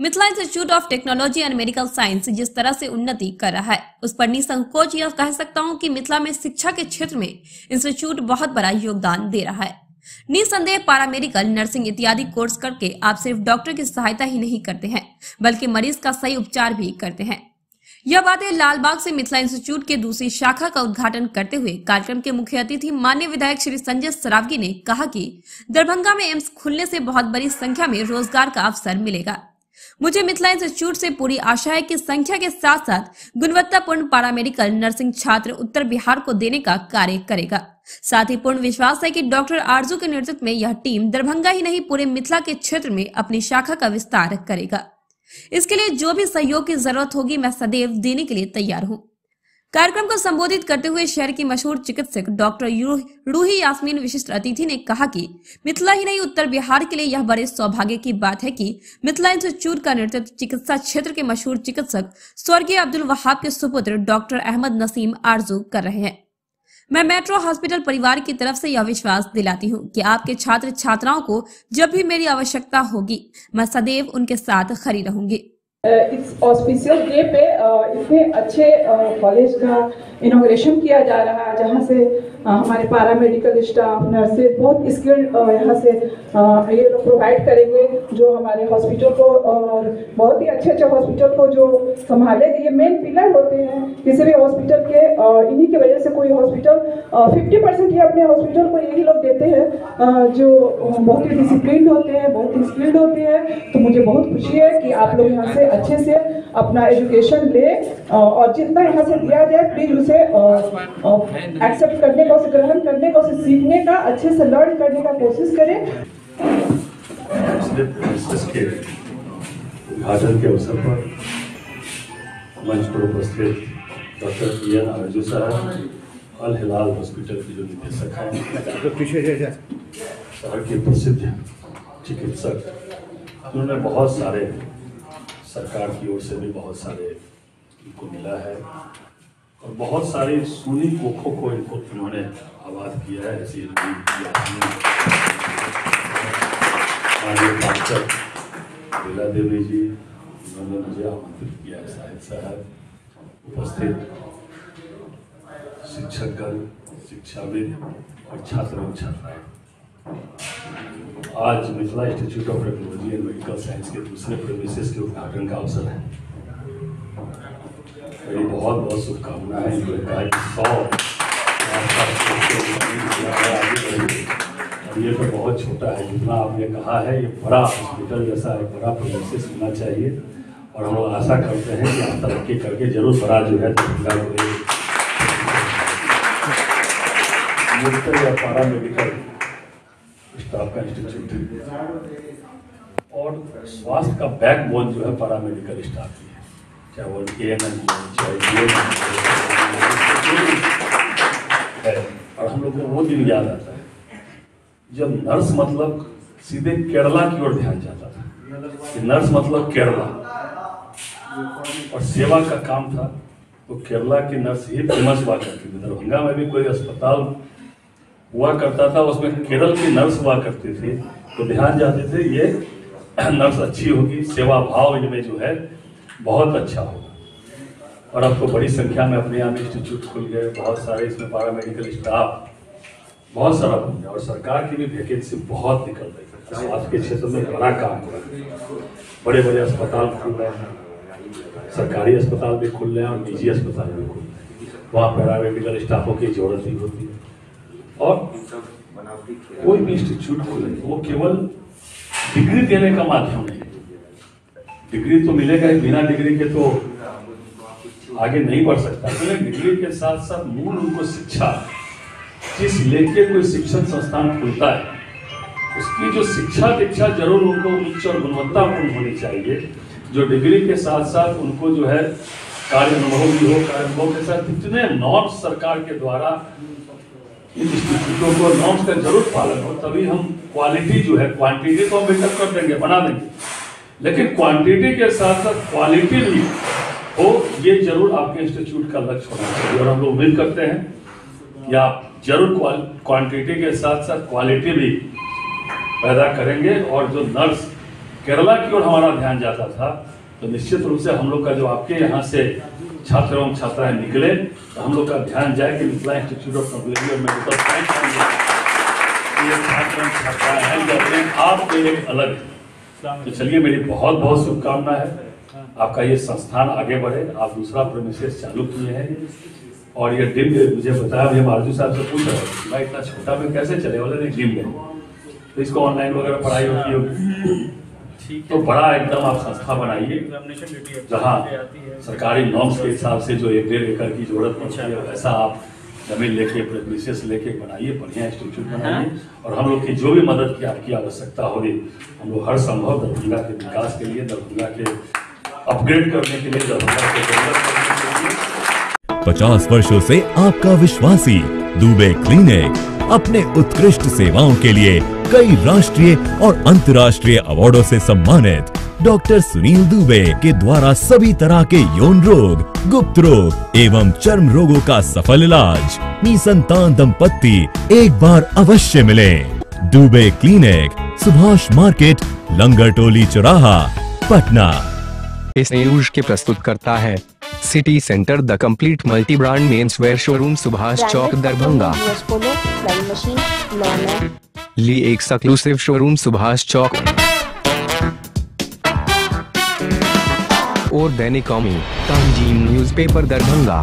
Mithila institute of technology and medical science जिस तरह से उन्नति कर रहा है, उस पर निसंकोच यह कह सकता हूँ कि मिथिला में शिक्षा के क्षेत्र में इंस्टीट्यूट बहुत बड़ा योगदान दे रहा है। निसंदेह पैरामेडिकल, नर्सिंग इत्यादि कोर्स करके आप सिर्फ़ डॉक्टर की सहायता ही नहीं करते हैं, बल्कि मरीज़ का सही उपचार भी करते हैं। यह बातें लालबाग से मिथिला इंस्टीट्यूट के दूसरी शाखा का उद्घाटन करते हुए कार्यक्रम के मुख्य अतिथि मान्य विधायक श्री संजय सरावगी ने कहा कि दरभंगा में एम्स खुलने से बहुत बड़ी संख्या में रोज़गार का अवसर मिलेगा। मुझे मिथिला इंस्टीट्यूट से पूरी आशा है कि संख्या के साथ साथ गुणवत्तापूर्ण पैरामेडिकल नर्सिंग छात्र उत्तर बिहार को देने का कार्य करेगा। साथ ही पूर्ण विश्वास है कि डॉक्टर आरज़ू के नेतृत्व में यह टीम दरभंगा ही नहीं, पूरे मिथिला के क्षेत्र में अपनी शाखा का विस्तार करेगा। इसके लिए जो भी सहयोग की ज़रूरत होगी, मैं सदैव देने के लिए तैयार हूँ। कार्यक्रम को संबोधित करते हुए शहर की मशहूर चिकित्सक डॉक्टर रूही यास्मीन विशिष्ट अतिथि ने कहा कि मिथिला ही नहीं, उत्तर बिहार के लिए यह बड़े सौभाग्य की बात है कि मिथिला इंस्टीट्यूट का नेतृत्व चिकित्सा क्षेत्र के मशहूर चिकित्सक स्वर्गीय अब्दुल वहाब के सुपुत्र डॉक्टर अहमद नसीम आरज़ू कर रहे हैं। मैं मेट्रो हॉस्पिटल परिवार की तरफ़ से यह विश्वास दिलाती हूँ कि आपके छात्र छात्राओं को जब भी मेरी आवश्यकता होगी, मैं सदैव उनके साथ खड़ी रहूँगी। इस ऑस्पिशियल डे पे इतने अच्छे कॉलेज का इनोग्रेशन किया जा रहा है, जहाँ से हमारे पारा मेडिकल स्टाफ नर्सेज बहुत स्किल्ड यहाँ से ये लोग प्रोवाइड करेंगे, जो हमारे हॉस्पिटल को, और बहुत ही अच्छे अच्छे हॉस्पिटल को जो संभालेंगे ये मेन पिलर होते हैं। किसी भी हॉस्पिटल के इन्हीं की वजह से कोई हॉस्पिटल फिफ्टी परसेंट ही अपने हॉस्पिटल को यही लोग देते हैं। जो बहुत ही डिसिप्लिन होते हैं, बहुत ही स्किल्ड होते हैं तो मुझे बहुत खुशी है कि आप लोग यहाँ से अच्छे से अपना एजुकेशन ले और जितना यहाँ से दिया जाए प्लीज़ उसे एक्सेप्ट करने का, उसे ग्रहण करने का, उसे सीखने का, अच्छे से लर्न करने का कोशिश करें। उद्घाटन के अवसर पर मंच पर उपस्थित डॉक्टर पी एन आरज़ू साहब अल हिलाल हॉस्पिटल के जो निदेशक हैं। शहर के प्रसिद्ध चिकित्सक उन्होंने बहुत सारे सरकार की ओर से भी बहुत सारे इनको मिला है। और बहुत सारी सुनी कोखों को इनको इन्होंने आबाद किया है जैसे लीला देवी जी उन्होंने मुझे आमंत्रित किया है साहिब साहब उपस्थित। शिक्षकगण, शिक्षाविद और छात्र छात्राएँ। आज Mithila institute of technology and medical science के दूसरे प्रोमिस के उद्घाटन का अवसर है। मेरी बहुत बहुत शुभकामना है। इन्होंने सौ ये तो बहुत छोटा है, जितना आपने कहा है, ये बड़ा हॉस्पिटल जैसा एक बड़ा प्रोसेस होना चाहिए। और हम आशा करते हैं कि आप तरक्की करके ज़रूर बड़ा जो है दरभंगा को पारा मेडिकल स्टाफ का इंस्टीट्यूट है और स्वास्थ्य का बैकबोन जो है पारा मेडिकल स्टाफ की है। चाहे वो ए एन एम चाहे है और हम लोग को वो दिन याद आता है, जब नर्स मतलब सीधे केरला की ओर ध्यान जाता था। कि नर्स मतलब केरला। और सेवा का काम था तो केरला की नर्स ही फ़ेमस हुआ करती थी। दरभंगा में भी कोई अस्पताल हुआ करता था, उसमें केरल की नर्स हुआ करती थी। तो ध्यान जाते थे, ये नर्स अच्छी होगी, सेवा भाव इनमें जो है, बहुत अच्छा होगा। और अब तो बड़ी संख्या में अपने यहाँ इंस्टीट्यूट खुल गए, बहुत सारे इसमें पारा मेडिकल स्टाफ बहुत सारा बन गया। और सरकार की भी वैकेंसी बहुत निकल रही है। स्वास्थ्य के क्षेत्र में बड़ा काम हो रहा है। बड़े बड़े अस्पताल खुल रहे हैं। सरकारी अस्पताल भी खुल रहे हैं और निजी अस्पताल भी खुल रहे हैं। वहाँ पैरामेडिकल स्टाफों की ज़रूरत नहीं होती है। और कोई भी इंस्टीट्यूट खुले वो केवल डिग्री देने का माध्यम नहीं डिग्री तो मिलेगा ही, बिना डिग्री के तो आगे नहीं बढ़ सकता। तो डिग्री के साथ साथ मूल उनको शिक्षा, जिस लेके कोई शिक्षण संस्थान खुलता है, उसकी जो शिक्षा दीक्षा ज़रूर उनको उच्च और गुणवत्तापूर्ण होनी चाहिए। जो डिग्री के साथ साथ उनको जो है कार्य अनुभव भी हो, कार्य अनुभव के साथ जितने नॉर्म्स सरकार के द्वारा इन इंस्टीट्यूटों को नॉर्म्स का ज़रूर पालन हो, तभी हम क्वालिटी जो है क्वांटिटी तो हम बेहतर कर देंगे, बना देंगे। लेकिन क्वांटिटी के साथ साथ क्वालिटी भी हो, ये ज़रूर आपके इंस्टीट्यूट का लक्ष्य होना चाहिए। और हम लोग उम्मीद करते हैं कि आप ज़रूर क्वांटिटी के साथ साथ क्वालिटी भी पैदा करेंगे। और जो नर्स केरला की ओर हमारा ध्यान जाता था तो निश्चित रूप से हम लोग का जो आपके यहाँ से छात्र एवं छात्राएँ निकले तो हम लोग का ध्यान जाए कि मिथिला इंस्टीट्यूट ऑफ़ टेक्नोलॉजी और मेडिकल साइंस छात्र एवं छात्राएँ हैं जो अपने आप में एक अलग तो चलिए, मेरी बहुत बहुत शुभकामना है। आपका ये संस्थान आगे बढ़े, आप दूसरा प्रोमिसेस चालू किए हैं। और ये डिम मुझे बताया हम आरज़ू साहब से पूछ रहे भाई, इतना छोटा में कैसे चले बोले नहीं डिम है तो इसको ऑनलाइन वगैरह पढ़ाई होती होगी। तो बड़ा एकदम आप संस्था बनाइए। जहाँ सरकारी नॉर्म्स के हिसाब से जो एक डेढ़ एकड़ की ज़रूरत पड़ती है वैसा आप ज़मीन लेके प्रेमिसेस लेके बनाइए बढ़िया इंस्टीट्यूट बनाइए। और हम लोग की जो भी मदद की आपकी आवश्यकता होगी हम लोग हर संभव दरभंगा के विकास के लिए दरभंगा के अपग्रेड करने के लिए दरभंगा के डेवलप पचास वर्षों से आपका विश्वासी दुबे क्लिनिक अपने उत्कृष्ट सेवाओं के लिए कई राष्ट्रीय और अंतर्राष्ट्रीय अवार्डों से सम्मानित डॉक्टर सुनील दुबे के द्वारा सभी तरह के यौन रोग, गुप्त रोग एवं चर्म रोगों का सफल इलाज निसंतान दंपत्ति एक बार अवश्य मिले। दुबे क्लिनिक, सुभाष मार्केट लंगर टोली चौराहा, पटना। इस न्यूज़ के प्रस्तुत करता है city centre the complete multi brand menswear showroom Subhash Chowk Darbhanga. ली एक सक्लूसिव शोरूम सुभाष चौक। और दैनिक कॉमी तंजीम न्यूज़पेपर दरभंगा।